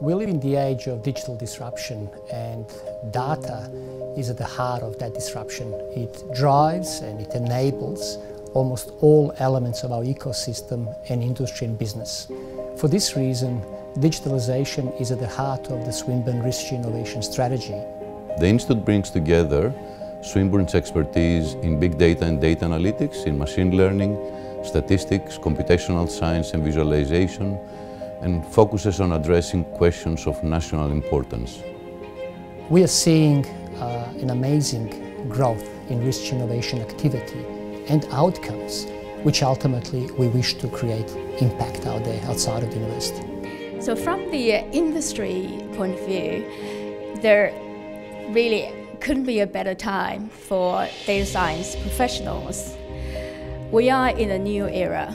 We live in the age of digital disruption and data is at the heart of that disruption. It drives and it enables almost all elements of our ecosystem and industry and business. For this reason, digitalization is at the heart of the Swinburne Research Innovation Strategy. The Institute brings together Swinburne's expertise in big data and data analytics, in machine learning, statistics, computational science and visualization, and focuses on addressing questions of national importance. We are seeing uh, an amazing growth in research innovation activity and outcomes, which ultimately we wish to create impact out there outside of the university. So from the industry point of view, there really couldn't be a better time for data science professionals. We are in a new era.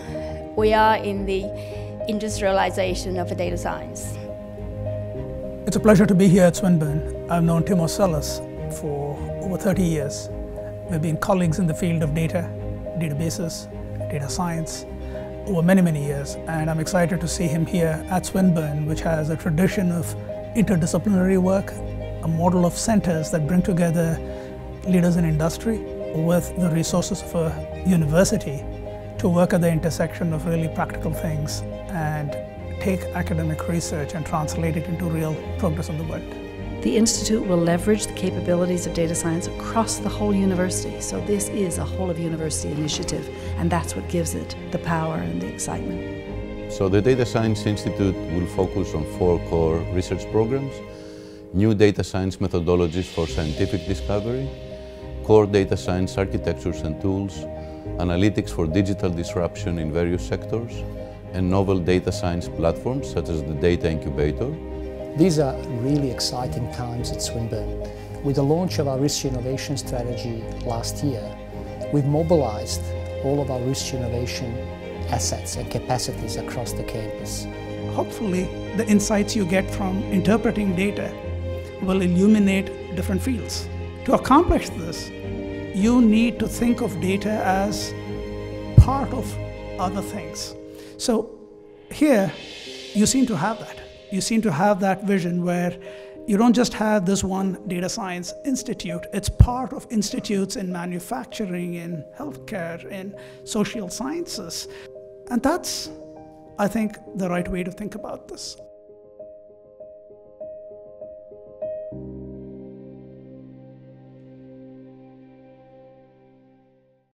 We are in the industrialization of data science. It's a pleasure to be here at Swinburne. I've known Timos Sellis for over 30 years. We've been colleagues in the field of data, databases, data science over many, many years. And I'm excited to see him here at Swinburne, which has a tradition of interdisciplinary work, a model of centers that bring together leaders in industry with the resources of a university to work at the intersection of really practical things and take academic research and translate it into real progress on the world. The Institute will leverage the capabilities of data science across the whole university. So this is a whole of university initiative and that's what gives it the power and the excitement. So the Data Science Institute will focus on four core research programs. New data science methodologies for scientific discovery, core data science architectures and tools, analytics for digital disruption in various sectors, and novel data science platforms such as the Data Incubator. These are really exciting times at Swinburne. With the launch of our research innovation strategy last year, we've mobilized all of our research innovation assets and capacities across the campus. Hopefully, the insights you get from interpreting data will illuminate different fields. To accomplish this, you need to think of data as part of other things. So here, you seem to have that. You seem to have that vision where you don't just have this one data science institute, it's part of institutes in manufacturing, in healthcare, in social sciences. And that's, I think, the right way to think about this.